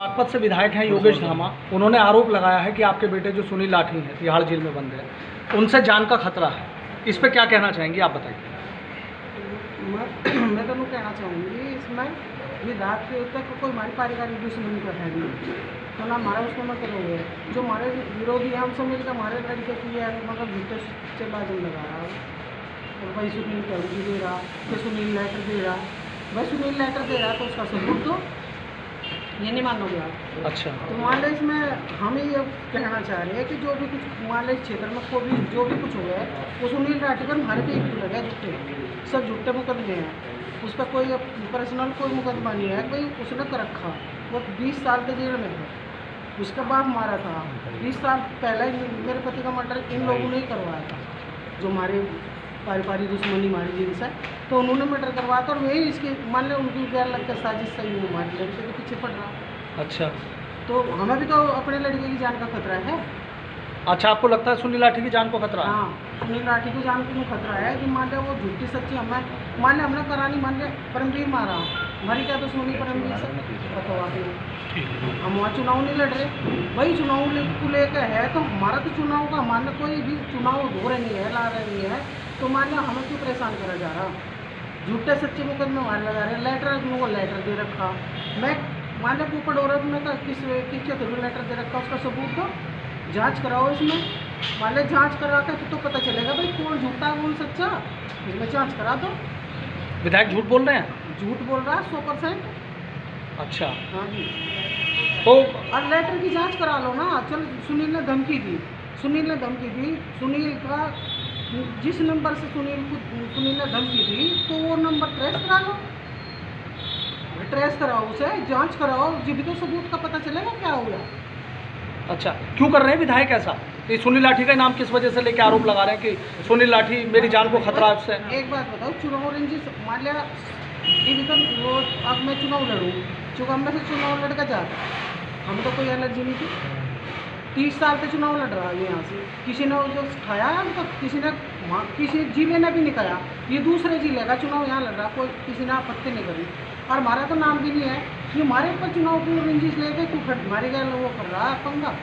बागपत से विधायक हैं योगेश धामा। उन्होंने आरोप लगाया है कि आपके बेटे जो सुनील लाठी हैं, तिहाड़ जेल में बंद है, उनसे जान का खतरा है। इस पर क्या कहना चाहेंगे, आप बताइए। मैं मैं तो नहीं कहना चाहूँगी, इसमें विधायक के तक कोई हमारी पारिवारिक दुश्मनी का है। नहीं तो ना हमारा उसमें मतलब है जो हमारे विरोधी हैं हमसे मिलकर हमारे लड़के की है मतलब झूठे चला जो लगा रहा और भाई सुनील कहोगी दे रहा कि सुनील लेटर दे रहा, भाई सुनील लेटर दे रहा तो उसका सबूत दो। ये नहीं मानोगे आप? अच्छा। तो मान लो इसमें हम ये कहना चाह रहे हैं कि जो भी कुछ मान लो क्षेत्र में कोई भी जो भी कुछ है वो सुनील हमारे पे एक लगा झूठे सब झूठे मुकदमे हैं। उस पर कोई पर्सनल कोई मुकदमा नहीं है भाई उसने कर रखा। वो बीस साल के जेल में था। उसका बाप मारा था। बीस साल पहले मेरे पति का मर्डर इन लोगों ने ही करवाया था। जो हमारे पारिवारिक दुश्मनी हमारी जिनसे तो उन्होंने मर्डर करवाया था और वही इसके मान लो उनकी गैर लगकर साजिश सही हुई हमारी लड़के के पीछे पड़ रहा। अच्छा। तो हमें भी तो अपने लड़के की जान का खतरा है। अच्छा आपको लगता है सुनील लाठी की जान को खतरा है? हाँ सुनील राठी की जान को खतरा है कि मान लिया वो झूठी सच्ची हमें मान लिया हमने करानी मान लिया परमवीर मारा। हमारी क्या दुश्मनी परमवीर से? बताओ आप। हम वहाँ चुनाव नहीं लड़ रहे। वही चुनाव ले- को लेकर है तो हमारा तो चुनाव का हमारे कोई भी चुनाव हो रहे नहीं है ला रहे नहीं है तो मान लिया हमें क्यों परेशान करा जा रहा? झूठे सच्चे मुकदमे हमारे लगा रहे हैं लेटर को लेटर दे रखा। मैं मान लिया ऊपर औरत में का किस किस के थ्रू लेटर दे रखा उसका सबूत दो। जाँच कराओ इसमें। मान लिया जाँच करा के तो, तो पता चलेगा भाई कौन झूठा कौन सच्चा। इसमें जाँच करा दो। विधायक झूठ बोल रहे हैं? झूठ बोल रहा है सौ परसेंट। अच्छा। हाँ जी। तो और लेटर की जाँच करा लो ना। चल सुनील ने धमकी दी। सुनील ने धमकी दी। सुनील का जिस नंबर से सुनील को सुनील ने धमकी दी तो वो नंबर ट्रेस करा लो। ट्रेस कराओ उसे जाँच कराओ। भी तो सबूत का पता चलेगा क्या हुआ। अच्छा क्यों कर रहे हैं विधायक ऐसा? ये सुनील लाठी का नाम किस वजह से लेके आरोप लगा रहे हैं कि सुनील लाठी मेरी जान को खतरा है एक बात बताओ, चुनाव रेंजिस मान लिया तो वो अब मैं चुनाव लड़ूँ चूँकि मैं से चुनाव लड़का जाता हम तो कोई एलर्जी नहीं थी तीस साल से चुनाव लड़ रहा है यहाँ से। किसी ने जो है तो किसी ने किसी ज़िले ने भी खाया। ये दूसरे ज़िले का चुनाव यहाँ लड़ रहा कोई किसी ने आपत्ति नहीं करी। और हमारा तो नाम भी नहीं है। ये हमारे ऊपर चुनाव की रेंजिस लेके क्यों खट हमारे क्या वो कर रहा है पंगा।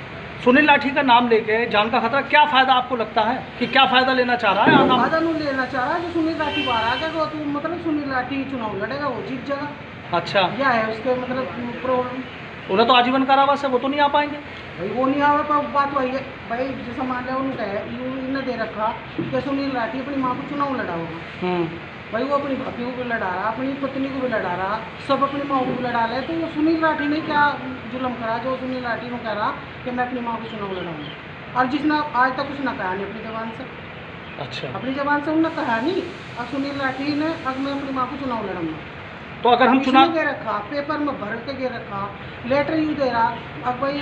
सुनील लाठी का नाम लेके जान का खतरा क्या फ़ायदा आपको लगता है कि क्या फ़ायदा लेना चाह रहा है? वादा नहीं लेना चाह रहा है जो सुनील लाठी बाहर आ गया तो मतलब सुनील लाठी चुनाव लड़ेगा वो जीत जाएगा। अच्छा। क्या है उसके मतलब प्रॉब्लम उन्हें तो आजीवन कारावास है वो तो नहीं आ पाएँगे। भाई वो नहीं आवे पर बात वही है। भाई जैसा मान लिया उनका है इन्हें दे रखा कि सुनील राठी अपनी माँ को चुनाव लड़ा होगा। हम्म, भाई वो अपनी भाभी को भी लड़ा रहा अपनी पत्नी को भी लड़ा रहा सब अपनी माँ को भी लड़ा रहे तो वो सुनील राठी ने क्या जुलम करा? जो सुनील राठी ने कह रहा कि मैं अपनी माँ को चुनाव लड़ाऊँगा। और जिसने आज तक कुछ ना कहा नहीं अपनी जबान से। अच्छा। अपनी जबान से उन्होंने कहा नहीं और सुनील राठी ने अब मैं अपनी माँ को चुनाव लड़ाऊँगा। तो अगर हम चुनाव दे रखा पेपर में भर के दे रखा लेटर यू दे रहा अब भाई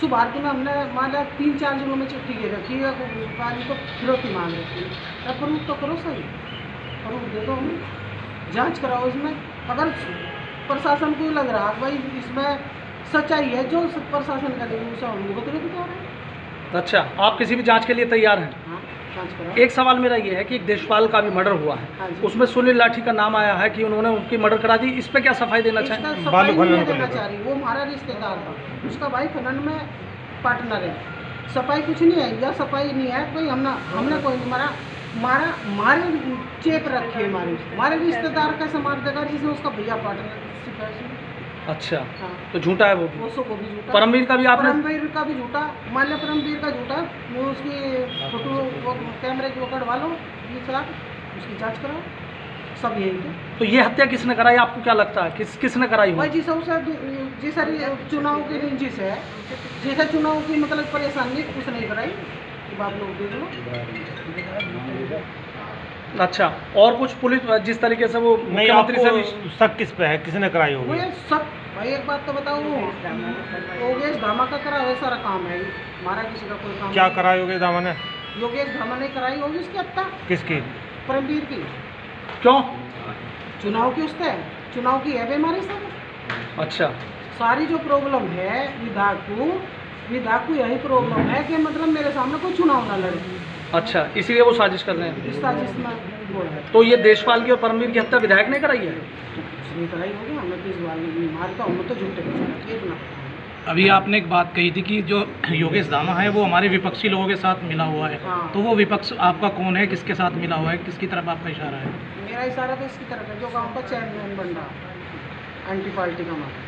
सुभारती में हमने मान लिया तीन चार जगहों में चिट्ठी दे रखी है गाड़ी को फिरौती मांग रखी है। अब प्रूफ तो करो सही। प्रूफ दे दो हमें जाँच कराओ इसमें। अगर प्रशासन को लग रहा है भाई इसमें सच्चाई है जो प्रशासन का देखो उसे हम को तैयार है अच्छा आप किसी भी जाँच के लिए तैयार हैं? हाँ एक सवाल मेरा ये है कि एक देशपाल का भी मर्डर हुआ हाँ। है। उसमें सुनील लाठी का नाम आया है कि उन्होंने उनकी मर्डर करा दी। इस पे क्या सफ़ाई देना इसका चाहें? सफ़ाई बालू नहीं खनन देना चाह रही वो हमारा रिश्तेदार था। उसका भाई खनन में पार्टनर है। सफ़ाई कुछ नहीं है या सफ़ाई नहीं है कोई हमने हमने कोई नहीं मारा मारा मारे चेप रखे हमारे हमारे रिश्तेदार का समाज देगा जिसमें उसका भैया पार्टनर अच्छा हाँ। तो झूठा है वो भी? भी झूठा। परमवीर का भी आपने? परमवीर का भी झूठा। मान लिया परमवीर का झूठा। वो उसकी फ़ोटो वो कैमरे की वो कढ़वा लो ये चला उसकी जाँच कराओ। सब यही तो ये हत्या किसने कराई? आपको क्या लगता है? किस किसने कराई भाई जी जिस से जिस सारी चुनाव की रेंजिस है जैसे चुनाव की मतलब परेशानी कुछ नहीं कराई। कि आप लोग देख लो। अच्छा और कुछ पुलिस जिस तरीके से वो मुख्यमंत्री से शक किस पे है? किसने कराई होगी? सब भाई एक बात तो बताओ योगेश धामा का करा हुआ सारा काम है। हमारा किसी का कोई काम क्या। कराई होगी दामा ने? योगेश धामा ने कराई होगी उसकी हत्या। किसकी? परमवीर की। क्यों? चुनाव की उससे चुनाव की है बीमारी सब अच्छा। सारी जो प्रॉब्लम है विधायक को विधायक को यही प्रॉब्लम है कि मतलब मेरे सामने कोई चुनाव ना लड़े। अच्छा इसीलिए वो साजिश कर रहे हैं? इस साजिश में वो है। तो ये देशपाल की और परमवीर की हत्या विधायक ने कराई है? उसने कराई होगी हमें किस बार नहीं मारता हमें तो झूठे इतना। अभी आपने एक बात कही थी कि जो योगेश धामा है वो हमारे विपक्षी लोगों के साथ मिला हुआ है। हाँ। तो वो विपक्ष आपका कौन है? किसके साथ मिला हुआ है? किसकी तरफ़ आपका इशारा है? मेरा इशारा तो इसकी तरफ़ है जो गाँव का चेयरमैन बन रहा एंटी पार्टी का माता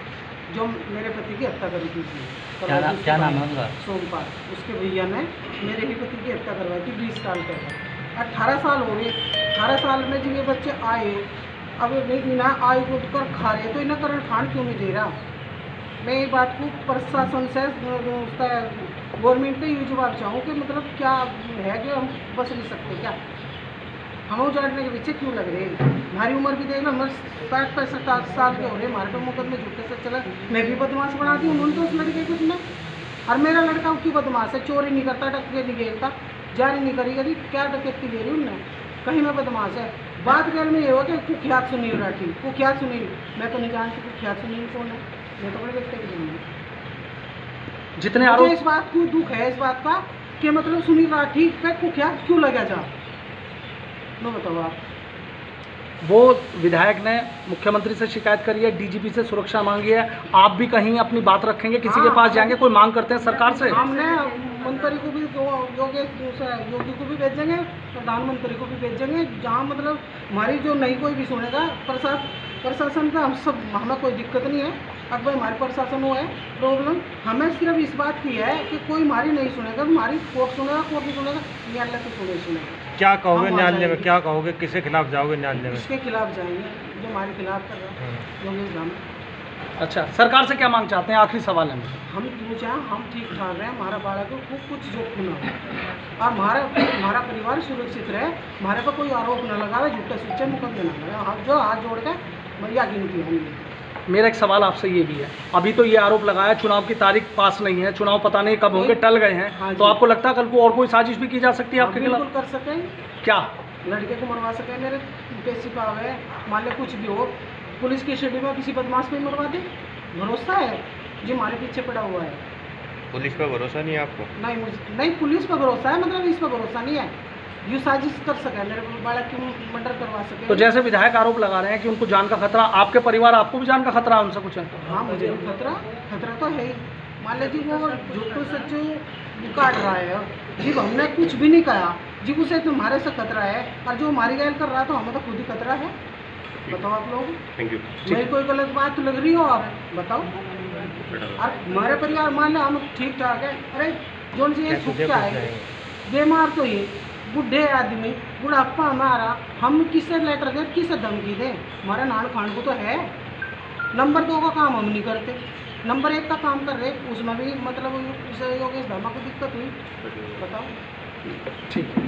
जो मेरे पति की हत्या करी थी उसने क्या नाम क्या नाम है सोमपाल उसके भैया ने मेरे ही पति की हत्या करवाई थी, बीस साल पहले। अट्ठारह साल हो गए। अठारह साल में जब ये बच्चे आए, अब नहीं ना आए को कर खा रहे तो इन्हें करण खान क्यों नहीं दे रहा? मैं ये बात को प्रशासन से गवर्नमेंट से ये जवाब चाहूँ कि मतलब क्या है कि हम बच नहीं सकते क्या? हम उजाड़ने के पीछे क्यों लग रहे हैं? हमारी उम्र भी देख लो हमारे साठ पैंसठ साल के हो रहे हमारे पे मुकदमे झूठे से चला। मैं भी बदमाश बना दी, उन्होंने तो उस लड़के नहीं और मेरा लड़का क्यों बदमाश है चोरी नहीं करता डके नहीं गेलता जारी नहीं करी करी क्या डकैती रही उनने? कहीं में बदमाश है? बात गैर में ये हो कि कुख्यात सुनील राठी कुख्यात सुनील। मैं तो नहीं जानती कुख्यात सुनील कौन है। मैं तो बड़े व्यक्ति जितने आरोप इस बात को दुख है इस बात का कि मतलब सुनील राठी पे कुख्यात क्यों लगा जा? लो बताओ आप? वो विधायक ने मुख्यमंत्री से शिकायत करी है डीजीपी से सुरक्षा मांगी है। आप भी कहीं अपनी बात रखेंगे किसी के हाँ, पास। जाएँगे कोई मांग करते हैं सरकार से? हमने मंत्री को भी योगी को भी भेजेंगे प्रधानमंत्री को भी भेजेंगे जहाँ मतलब हमारी जो नहीं कोई भी सुनेगा प्रशासन प्रशासन का हम सब हमें कोई दिक्कत नहीं है। अब भाई हमारे प्रशासन वो है। प्रॉब्लम हमें सिर्फ़ इस बात की है कि कोई हमारी नहीं सुनेगा हमारी कोर्ट सुनेगा कोर्ट नहीं सुनेगा न्यायालय को सुने सुनेगा। क्या कहोगे न्यायालय में? क्या कहोगे? किसके खिलाफ जाओगे न्यायालय में? इसके खिलाफ जाएँगे जो हमारे खिलाफ कर रहा है हाँ। योगेश धाम अच्छा सरकार से क्या मांग चाहते हैं? आखिरी सवाल है हम जो चाहें हम ठीक ठाक रहे हमारा बालक को कुछ जोखिम ना हो। और हमारा हमारा परिवार सुरक्षित रहे हमारे पर कोई आरोप न लगावे झूठे सुच्चे मुकदमे न लगावे। हम जो हाथ जोड़ के भैया गिनती हम मेरा एक सवाल आपसे ये भी है। अभी तो ये आरोप लगाया चुनाव की तारीख पास नहीं है चुनाव पता नहीं कब होंगे टल गए हैं। हाँ तो आपको लगता है कल को और कोई साजिश भी की जा सकती है आपके खिलाफ? कर सकें। क्या? लड़के को मरवा सके मेरे पेशी पाव है मान ले कुछ भी हो। पुलिस की स्टडी में किसी बदमाश में मरवा दे? भरोसा है? जो हमारे पीछे पड़ा हुआ है। पुलिस पर भरोसा नहीं है आपको? नहीं मुझे नहीं पुलिस पर भरोसा है मतलब इस पर भरोसा नहीं है। यू साजिश कर सके मेरे बालक की मर्डर करवा सके। तो जैसे विधायक आरोप लगा रहे हैं कि उनको जान का खतरा आपके परिवार आपको भी जान का खतरा है उनसे कुछ है हाँ मुझे खतरा खतरा तो है ही। मान लीजिए वो झूठो सच्चो काट रहा है जी हमने कुछ भी नहीं कहा। जी उसे तुम्हारे से खतरा है और जो हमारी गैल कर रहा है तो हमें तो खुद ही खतरा है। बताओ आप लोग थैंक यू मेरी कोई गलत बात लग रही हो आप बताओ। और हमारे परिवार मान लो हम ठीक ठाक है। अरे जो से ये कैसे क्या है? बीमार तो ये। बुढ़े आदमी बुढ़ापा हमारा हम किसे लेटर दे किसे धमकी दे? हमारा नान खान को तो है। नंबर दो का काम हम नहीं करते। नंबर एक का काम कर रहे उसमें भी मतलब उसे योगेश धामा को दिक्कत हुई। बताओ। ठीक है।